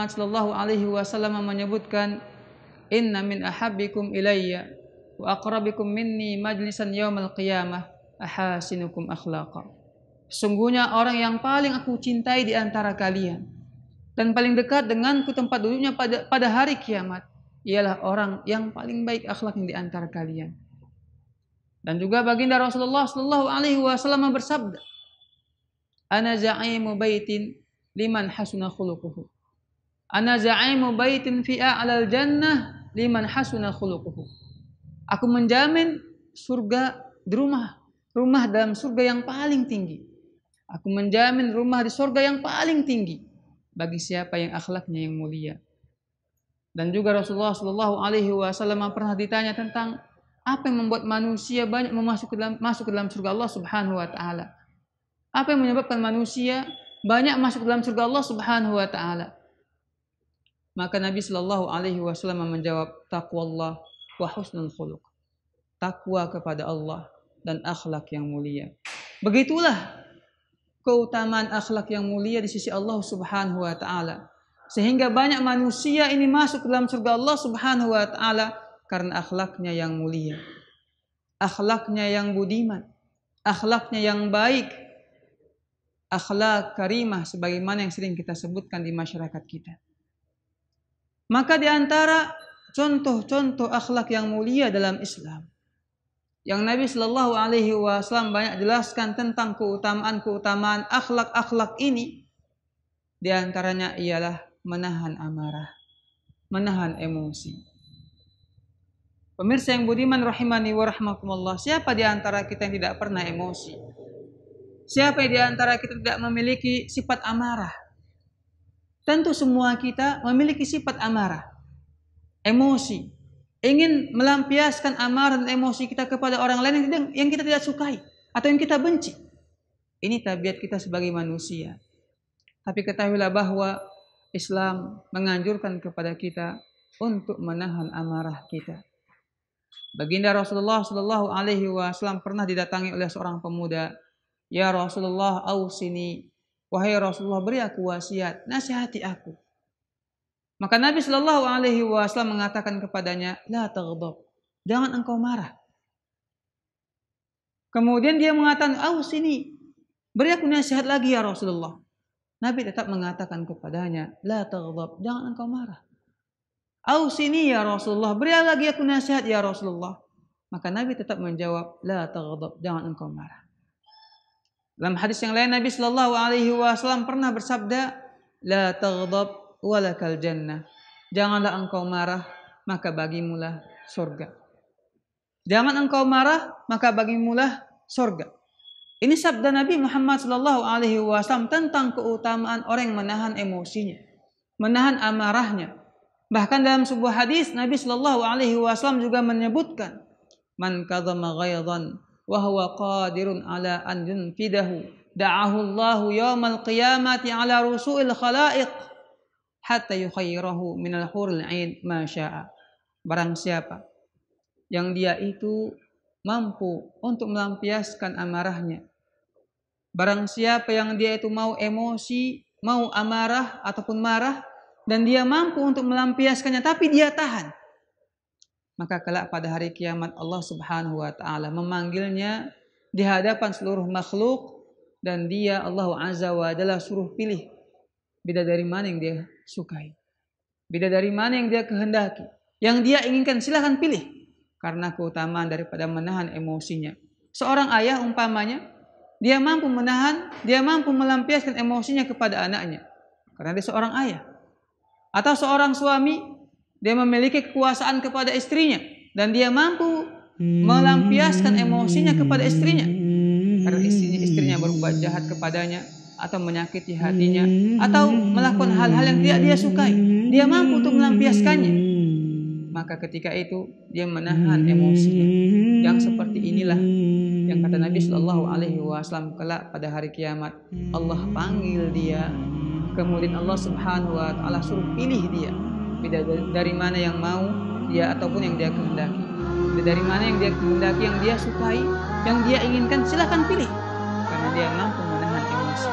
Muhammad sallallahu alaihi wasallam menyebutkan inna min ahabbikum ilayya wa aqrabikum minni majlisan yaumal qiyamah ahasinukum akhlaqa. Sungguhnya orang yang paling aku cintai di antara kalian dan paling dekat denganku tempat duduknya pada pada hari kiamat ialah orang yang paling baik akhlaknya di antara kalian. Dan juga baginda Rasulullah sallallahu alaihi wasallam bersabda, "Ana za'imu baitin liman hasuna khuluquhu." Ana za'imu baitin fi a'lal jannah liman hasuna khuluquhu. Aku menjamin surga di rumah, rumah dalam surga yang paling tinggi. Aku menjamin rumah di surga yang paling tinggi bagi siapa yang akhlaknya yang mulia. Dan juga Rasulullah Shallallahu Alaihi Wasallam pernah ditanya tentang apa yang membuat manusia banyak masuk ke dalam masuk ke dalam surga Allah Subhanahu Wa Taala. Apa yang menyebabkan manusia banyak masuk ke dalam surga Allah Subhanahu Wa Taala? Maka Nabi Shallallahu Alaihi Wasallam menjawab takwa Allah wa husnul khuluq. Takwa kepada Allah dan akhlak yang mulia. Begitulah keutamaan akhlak yang mulia di sisi Allah Subhanahu wa taala. Sehingga banyak manusia ini masuk dalam surga Allah Subhanahu wa taala karena akhlaknya yang mulia. Akhlaknya yang budiman, akhlaknya yang baik. Akhlak karimah sebagaimana yang sering kita sebutkan di masyarakat kita. Maka di antara contoh-contoh akhlak yang mulia dalam Islam yang Nabi Shallallahu Alaihi Wasallam banyak jelaskan tentang keutamaan-keutamaan akhlak-akhlak ini, di antaranya ialah menahan amarah, menahan emosi. Pemirsa yang budiman rahimani wa rahmatullah, siapa di antara kita yang tidak pernah emosi? Siapa di antara kita tidak memiliki sifat amarah? Tentu semua kita memiliki sifat amarah, emosi, ingin melampiaskan amarah dan emosi kita kepada orang lain yang, yang kita tidak sukai atau yang kita benci. Ini tabiat kita sebagai manusia. Tapi ketahuilah bahwa Islam menganjurkan kepada kita untuk menahan amarah kita. Baginda Rasulullah Shallallahu Alaihi Wasallam pernah didatangi oleh seorang pemuda. Ya Rasulullah, ausini, wahai Rasulullah beri aku wasiat, nasihati aku. Maka Nabi Shallallahu Alaihi Wasallam mengatakan kepadanya, la taghdab, jangan engkau marah. Kemudian dia mengatakan, ausini, beri aku nasihat lagi ya Rasulullah. Nabi tetap mengatakan kepadanya, La taghdab, jangan engkau marah. Ausini ya Rasulullah, beri lagi aku nasihat ya Rasulullah. Maka Nabi tetap menjawab, La taghdab, jangan engkau marah. Dalam hadis yang lain Nabi Shallallahu Alaihi Wasallam pernah bersabda, La taghdab walakal jannah. Janganlah engkau marah, maka bagimulah surga. Jangan engkau marah, maka bagimulah surga. Ini sabda Nabi Muhammad Shallallahu Alaihi Wasallam tentang keutamaan orang yang menahan emosinya, menahan amarahnya. Bahkan dalam sebuah hadis Nabi Shallallahu Alaihi Wasallam juga menyebutkan, man kadzama ghaidan wa huwa qadirun ala an yunfidahu da'ahu Allahu yawmal qiyamati ala rusu'il khalaiq hatta yukhayyirahu minal huril ain ma syaa. Barang siapa yang dia itu mampu untuk melampiaskan amarahnya Barang siapa yang dia itu mau emosi, mau amarah ataupun marah dan dia mampu untuk melampiaskannya tapi dia tahan. Maka kelak pada hari kiamat Allah Subhanahu wa taala memanggilnya di hadapan seluruh makhluk dan dia Allah Azza wa Jalla suruh pilih beda dari mana yang dia sukai. Beda dari mana yang dia kehendaki. Yang dia inginkan silahkan pilih. Karena keutamaan daripada menahan emosinya. Seorang ayah umpamanya dia mampu menahan, dia mampu melampiaskan emosinya kepada anaknya. Karena dia seorang ayah. Atau seorang suami, dia memiliki kekuasaan kepada istrinya. Dan dia mampu melampiaskan emosinya kepada istrinya. Karena istrinya, istrinya berbuat jahat kepadanya. Atau menyakiti hatinya. Atau melakukan hal-hal yang tidak dia sukai. Dia mampu untuk melampiaskannya. Maka ketika itu dia menahan emosinya. Yang seperti inilah yang kata Nabi Shallallahu Alaihi Wasallam kelak pada hari kiamat Allah panggil dia kemudian Allah Subhanahu Wa Taala suruh pilih dia dari mana yang mau dia ataupun yang dia kehendaki. Dari mana yang dia kehendaki yang dia sukai yang dia inginkan silahkan pilih. Karena dia mampu menahan emosi